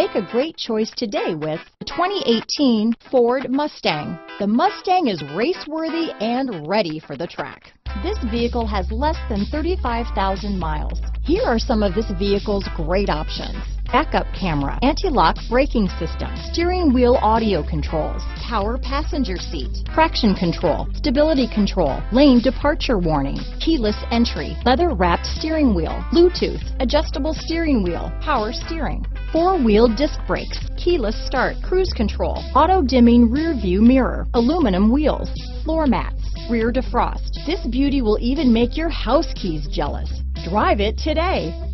Make a great choice today with the 2018 Ford Mustang. The Mustang is race-worthy and ready for the track. This vehicle has less than 35,000 miles. Here are some of this vehicle's great options. Backup camera, anti-lock braking system, steering wheel audio controls, power passenger seat, traction control, stability control, lane departure warning, keyless entry, leather wrapped steering wheel, Bluetooth, adjustable steering wheel, power steering, four-wheel disc brakes, keyless start, cruise control, auto dimming rear view mirror, aluminum wheels, floor mats, rear defrost. This beauty will even make your house keys jealous. Drive it today.